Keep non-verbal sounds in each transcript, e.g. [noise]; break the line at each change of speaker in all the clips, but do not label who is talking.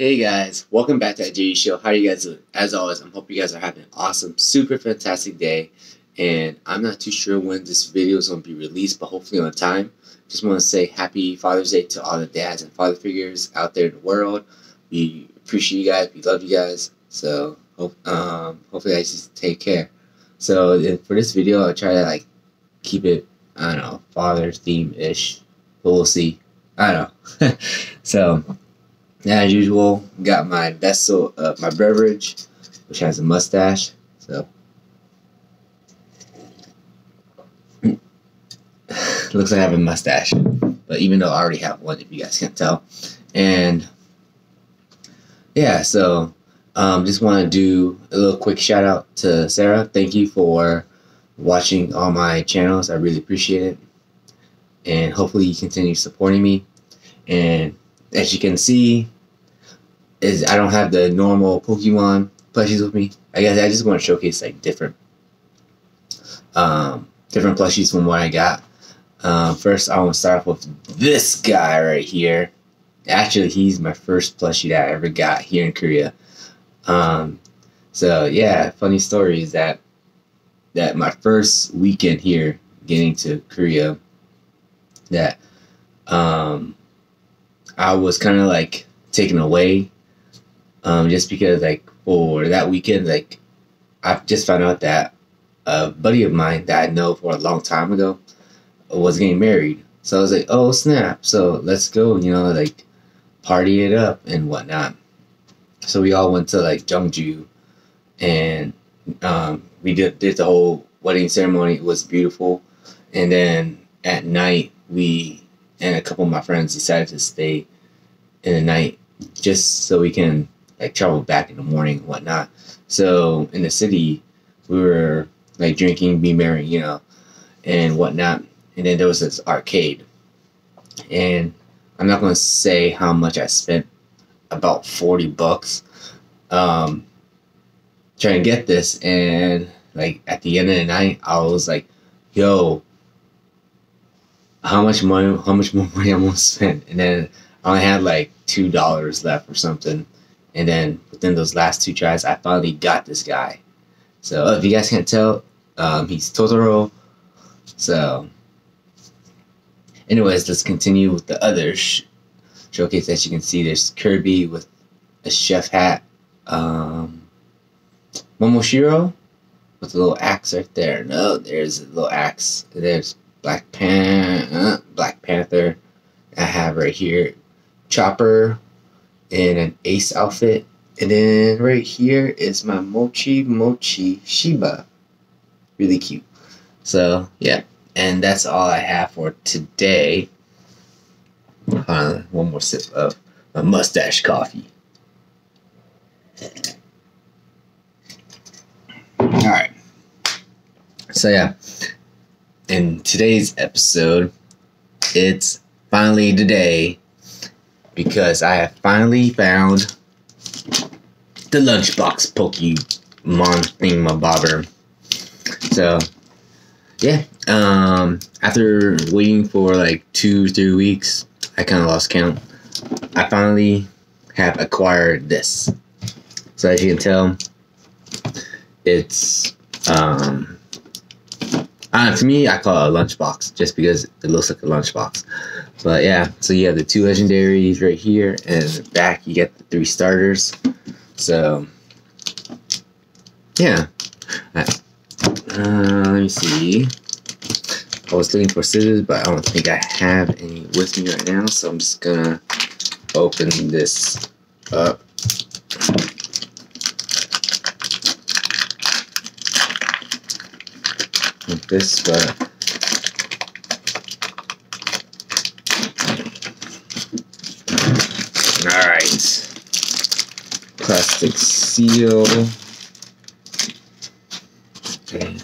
Hey guys, welcome back to JD Show. How are you guys doing? As always, I hope you guys are having an awesome, super fantastic day. And I'm not too sure when this video is going to be released, but hopefully on time. Just want to say happy Father's Day to all the dads and father figures out there in the world. We appreciate you guys. We love you guys. So hope, um, hopefully I just take care. So for this video, I'll try to like keep it, I don't know, father theme ish, but we'll see. I don't know. [laughs] so as usual, got my vessel, uh, my beverage, which has a mustache. So [laughs] looks like I have a mustache, but even though I already have one, if you guys can't tell, and yeah, so um, just want to do a little quick shout out to Sarah. Thank you for watching all my channels. I really appreciate it, and hopefully you continue supporting me. And as you can see, is I don't have the normal Pokemon plushies with me. I guess I just want to showcase like different, um, different plushies from what I got. Um, first, I want to start off with this guy right here. Actually, he's my first plushie that I ever got here in Korea. Um, so yeah, funny story is that that my first weekend here, getting to Korea, that um, I was kind of like taken away, um, just because like for that weekend, like I just found out that a buddy of mine that I know for a long time ago was getting married. So I was like, oh snap! So let's go, you know, like party it up and whatnot. So we all went to like Jeongju, and um, we did did the whole wedding ceremony. It was beautiful, and then at night we and a couple of my friends decided to stay in the night just so we can like travel back in the morning and whatnot. So in the city, we were like drinking, be merry, you know, and whatnot. And then there was this arcade, and I'm not gonna say how much I spent. About forty bucks, um, trying to get this, and like at the end of the night, I was like, "Yo, how much money? How much more [laughs] money I'm gonna spend?" And then I only had like two dollars left or something, and then within those last two tries, I finally got this guy. So if you guys can't tell, um, he's Totoro. So, anyways, let's continue with the other sh- showcase. As you can see, there's Kirby with a chef hat. Um, Momoshiro with a little axe right there. No, there's a little axe. There's Black Pan, uh, Black Panther. I have right here Chopper in an Ace outfit. And then right here is my Mochi Mochi Shiba. Really cute. So, yeah. And that's all I have for today. Uh, one more sip of my mustache coffee. Alright. So, yeah. In today's episode, it's finally today because I have finally found the lunchbox Pokemon thingamabobber. So, yeah. Um, after waiting for like two, three weeks, I kind of lost count. I finally have acquired this. So as you can tell, it's um, uh, to me, I call it a lunchbox just because it looks like a lunchbox. But yeah, so you have the two legendaries right here, and back you get the three starters. So yeah, uh, let me see. I was looking for scissors, but I don't think I have any with me right now, so I'm just gonna open this up. Like this, but Alright. Plastic seal. Okay.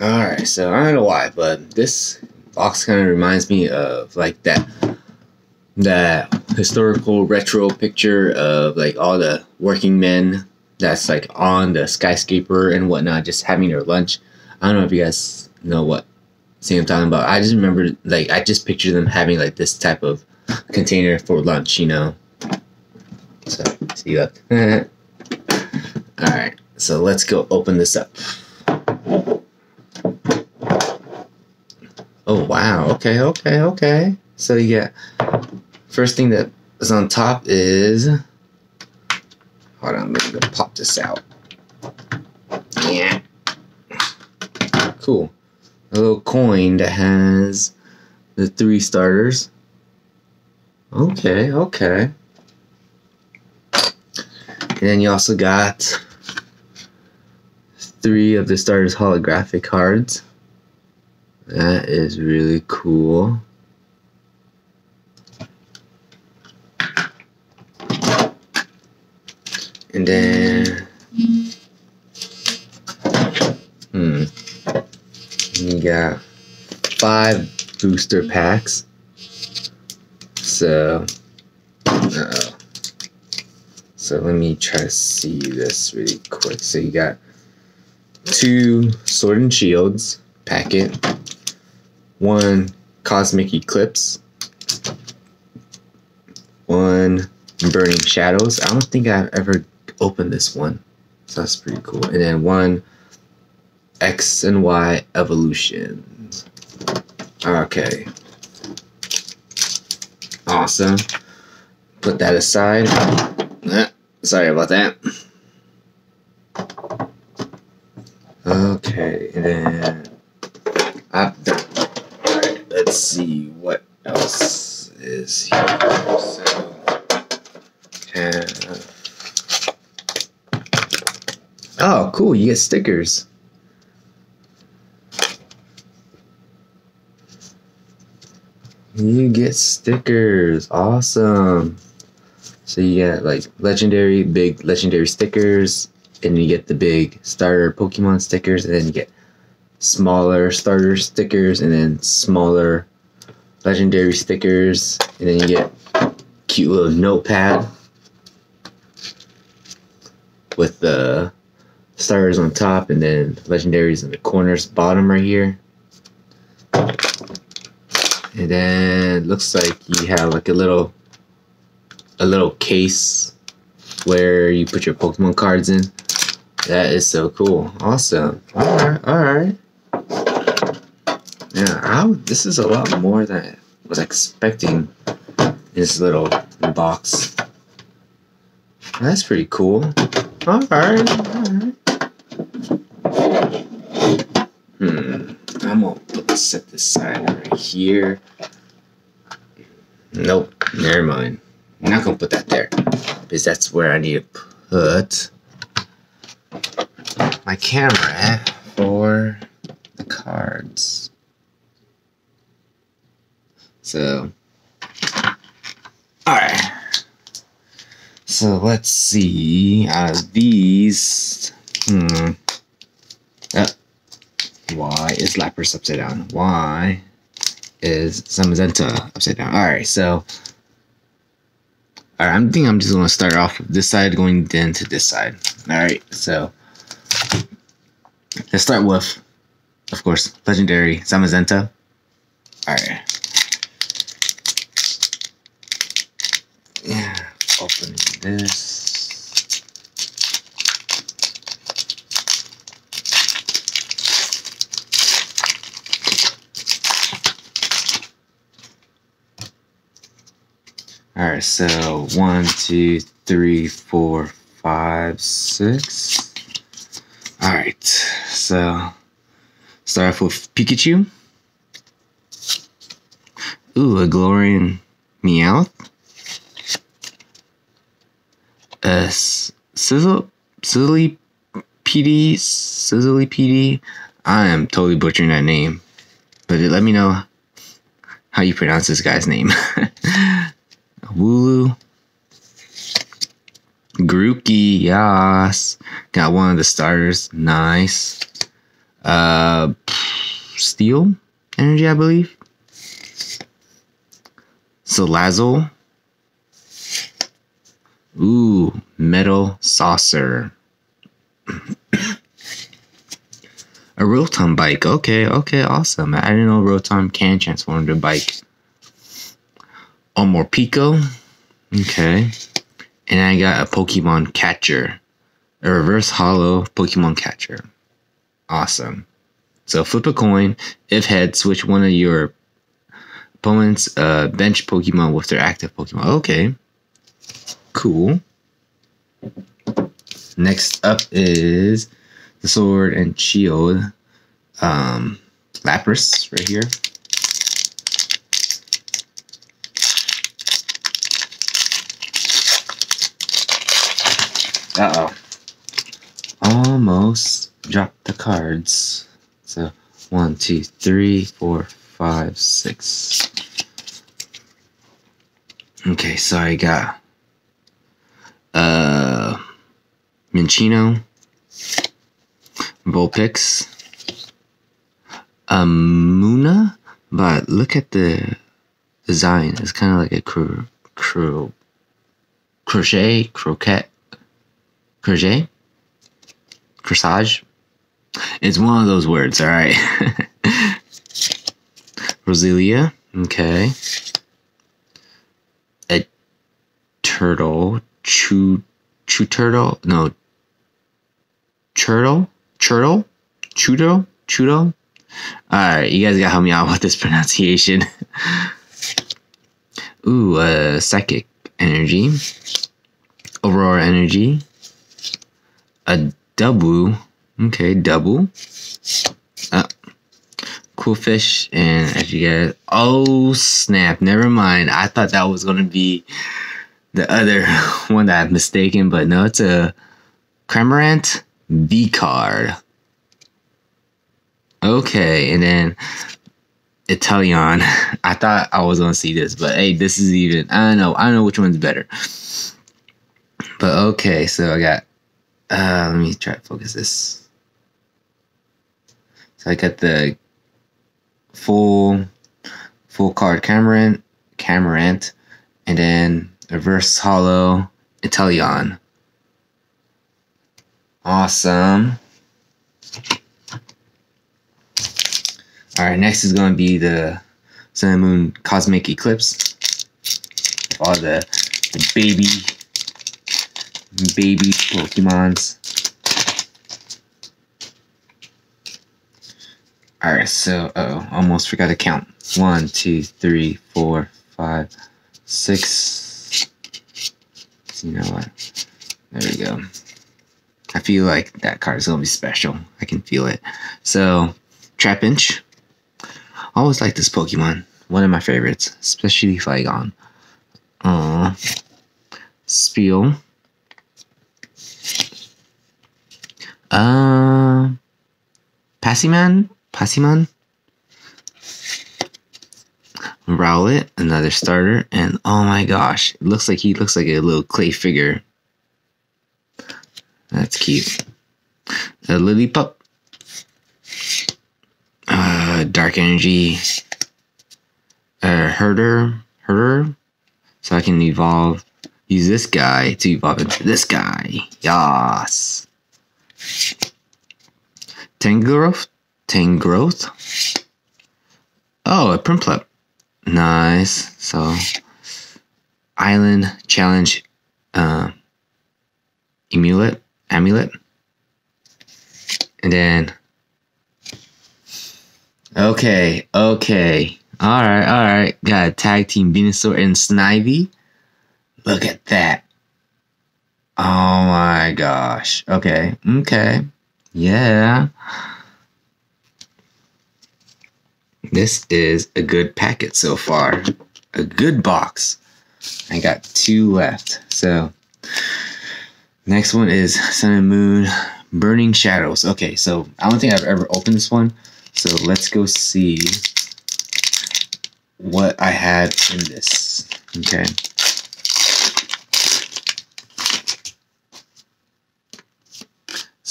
Alright, so I don't know why, but this box kind of reminds me of like that that historical retro picture of like all the working men that's like on the skyscraper and whatnot, just having their lunch. I don't know if you guys know what scene I'm talking about. I just remember like I just picture them having like this type of container for lunch, you know. So, see that? [laughs] Alright, so let's go open this up. Oh, wow. Okay, okay, okay. So yeah. first thing that is on top is hold on, let me go pop this out. Yeah. Cool. A little coin that has the three starters. Okay, okay. And then you also got three of the starters holographic cards. That is really cool. And then, hmm, you got five booster packs. So, uh so let me try to see this really quick. So you got two Sword and Shields packet, one Cosmic Eclipse, one Burning Shadows. I don't think I've ever opened this one, so that's pretty cool. And then one X and Y Evolution. Okay. Awesome. Put that aside. Eh, sorry about that. Okay, and then after, alright, let's see what else is here. So, have, oh, cool, you get stickers. You get stickers. Awesome. So you get like legendary, big legendary stickers, and you get the big starter Pokemon stickers, and then you get smaller starter stickers, and then smaller legendary stickers, and then you get cute little notepad with the stars on top, and then legendaries in the corners, bottom right here. And then looks like you have like a little a little case where you put your Pokemon cards in. That is so cool. Awesome. Alright, alright. Yeah, I, this is a lot more than I was expecting in this little box. That's pretty cool. Alright, alright. Hmm. I'm gonna put this set this side right here. Nope, never mind. I'm not gonna put that there because that's where I need to put my camera for the cards. So, alright. So let's see. Out of these, hmm. Why is Lapras upside down? Why is Zamazenta upside down? Alright, so Alright, I'm thinking I'm just gonna start off with this side going then to this side. Alright, so let's start with of course legendary Zamazenta. Alright. Yeah, open this. Alright, so one, two, three, four, five, six. Alright, so start off with Pikachu. Ooh, a Galarian Meowth. A Sizzle, Sizzly PD, Sizzly PD. I am totally butchering that name, but let me know how you pronounce this guy's name. [laughs] Wooloo. Grookey, yes. Got one of the starters. Nice. Uh, Steel Energy, I believe. Salazzle. Ooh, Metal Saucer. A Rotom bike. Okay, okay, awesome. I didn't know Rotom can transform into a bike. Omorpico. Okay. And I got a Pokemon catcher, a reverse hollow Pokemon catcher. Awesome. So flip a coin. If head, switch one of your opponent's uh, bench Pokemon with their active Pokemon. Okay. Cool. Next up is the sword and shield. Um, Lapras right here. Uh oh. Almost dropped the cards. So one, two, three, four, five, six. Okay, so I got uh Minccino, Vulpix, Amuna, but look at the design. It's kind of like a cro- cro- crochet, croquette, crochet, corsage. It's one of those words, all right. [laughs] Roselia, okay. A turtle, chew, chew turtle, no. Turtle, turtle, chudo, chudo. All right, you guys gotta help me out with this [laughs] pronunciation. Ooh, uh, psychic energy, aurora energy, a double Okay, double. Uh, fish. and as you guys, oh snap! Never mind. I thought that was gonna be the other [laughs] one that I'm mistaken, but no, it's a Cramorant V card. Okay, and then Inteleon [laughs] I thought I was gonna see this, but hey, this is even. I don't know. I don't know which one's better. But okay, so I got. Uh, let me try to focus this. So I got the full full card Cameron, Camerant, and then reverse hollow Inteleon. Awesome. Alright, next is going to be the Sun and Moon Cosmic Eclipse. All the, the baby baby Pokemons. All right, so oh, almost forgot to count. One, two, three, four, five, six. You know what? There we go. I feel like that card is gonna be special. I can feel it. So, Trapinch. Always like this Pokemon. One of my favorites, especially Flygon. Uh, Spheal. Passimian? Passiman, Rowlet, another starter, and oh my gosh, it looks like he looks like a little clay figure. That's cute. A Lillipup, uh, Dark Energy, uh, Herdier, Herdier, so I can evolve. Use this guy to evolve into this guy. Yas. Tangrowth, growth. Oh, a Prinplup. Nice. So, Island Challenge uh, Amulet. Amulet. And then. Okay, okay. Alright, alright. Got a tag team Venusaur and Snivy. Look at that. Oh my gosh. Okay, okay. Yeah. This is a good packet so far. A good box. I got two left. So, next one is Sun and Moon Burning Shadows. Okay, so I don't think I've ever opened this one. So, let's go see what I had in this. Okay.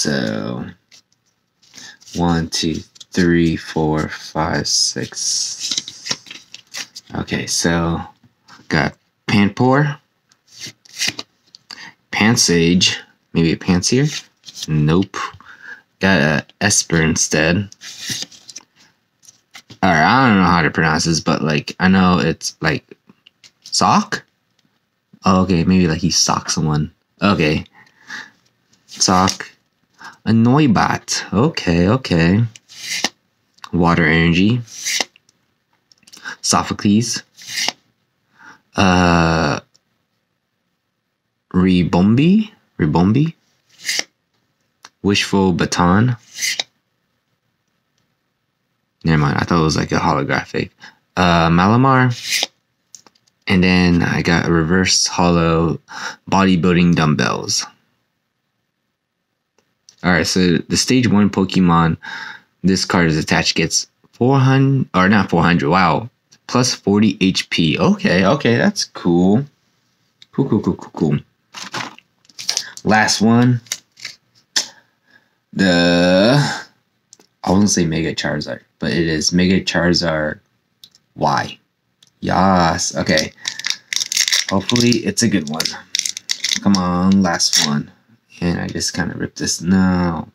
So, one, two, three, four, five, six. Okay, so got pant Panpour, Pansage, maybe a Pansear. Nope. Got a Espurr instead. Alright, I don't know how to pronounce this, but like I know it's like sock. Oh, okay, maybe like he socked someone. Okay. Sock. A Noibat. Okay, okay. Water energy. Sophocles. Uh Ribombee? Ribombee? Wishful Baton. Never mind, I thought it was like a holographic. Uh Malamar. And then I got a reverse hollow bodybuilding dumbbells. Alright, so the stage one Pokemon this card is attached gets 400 or not 400, wow. Plus 40 HP. Okay, okay, that's cool. Cool, cool, cool, cool, cool. Last one. The I won't say Mega Charizard, but it is Mega Charizard Y. Yes. Okay. Hopefully it's a good one. Come on, last one. And I just kind of ripped this. No.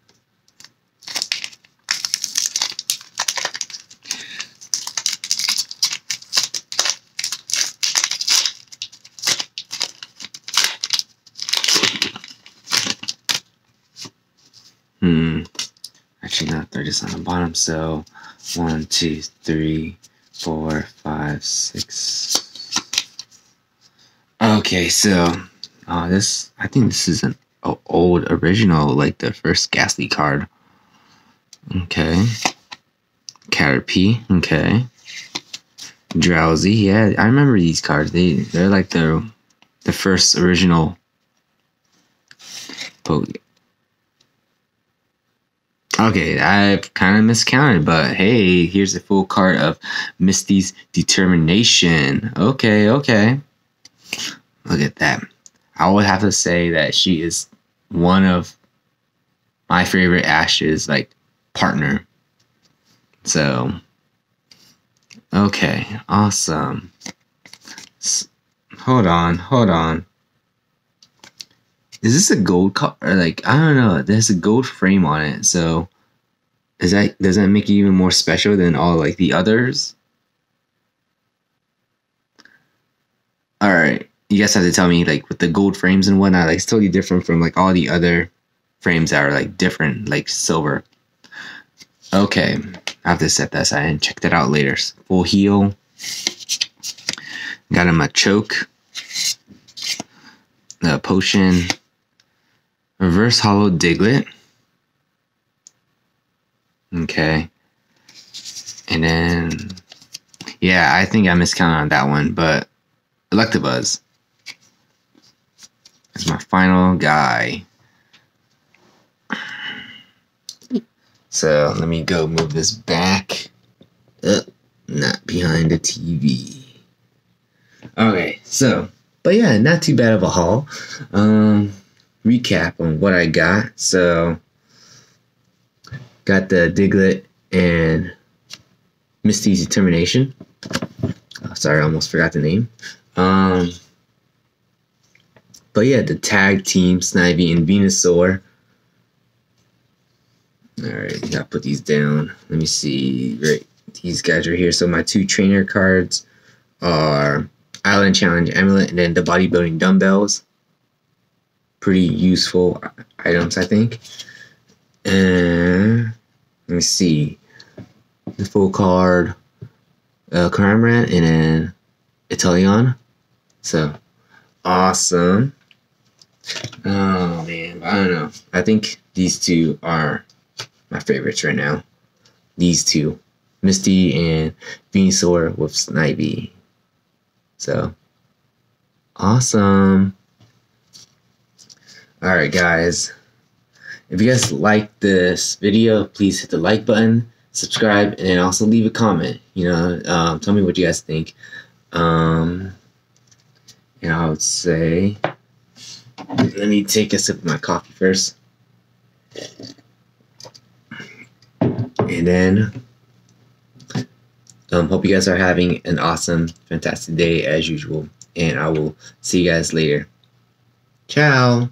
Hmm. Actually, not. They're just on the bottom. So, one, two, three, four, five, six. Okay, so uh, this I think this is an old original, like the first Gastly card. Okay. Caterpie, okay. Drowzee. yeah, I remember these cards. They they're like the the first original Pokemon. Okay, I've kind of miscounted, but hey, here's a full card of Misty's determination. Okay, okay. Look at that. I would have to say that she is one of my favorite Ash's like partner. So, okay, awesome. S- hold on, hold on. Is this a gold card? Like I don't know. There's a gold frame on it, so is that does that make it even more special than all like the others? All right, you guys have to tell me like with the gold frames and whatnot, like it's totally different from like all the other frames that are like different, like silver. Okay, I have to set that aside and check that out later. Full heal. Got him a choke. A potion. Reverse hollow Diglett. Okay. And then, yeah, I think I miscounted on that one, but Electabuzz is my final guy. So let me go move this back. Uh, not behind the TV. Okay, so, but yeah, not too bad of a haul. Um, recap on what I got. So, got the Diglett and Misty's Determination. Oh, sorry, I almost forgot the name. Um, but yeah, the tag team Snivy and Venusaur. All right, gotta put these down. Let me see. Right, these guys are here. So my two trainer cards are Island Challenge Amulet and then the bodybuilding dumbbells. Pretty useful items, I think. And let me see. The full card, uh, Cramorant and then Inteleon. So awesome. Oh man, I don't know. I think these two are my favorites right now. These two, Misty and Venusaur with Snivy. So awesome. All right, guys. If you guys like this video, please hit the like button, subscribe, and also leave a comment. You know, um, tell me what you guys think. Um, and I would say, let me take a sip of my coffee first. And then, um, hope you guys are having an awesome, fantastic day as usual. And I will see you guys later. Ciao.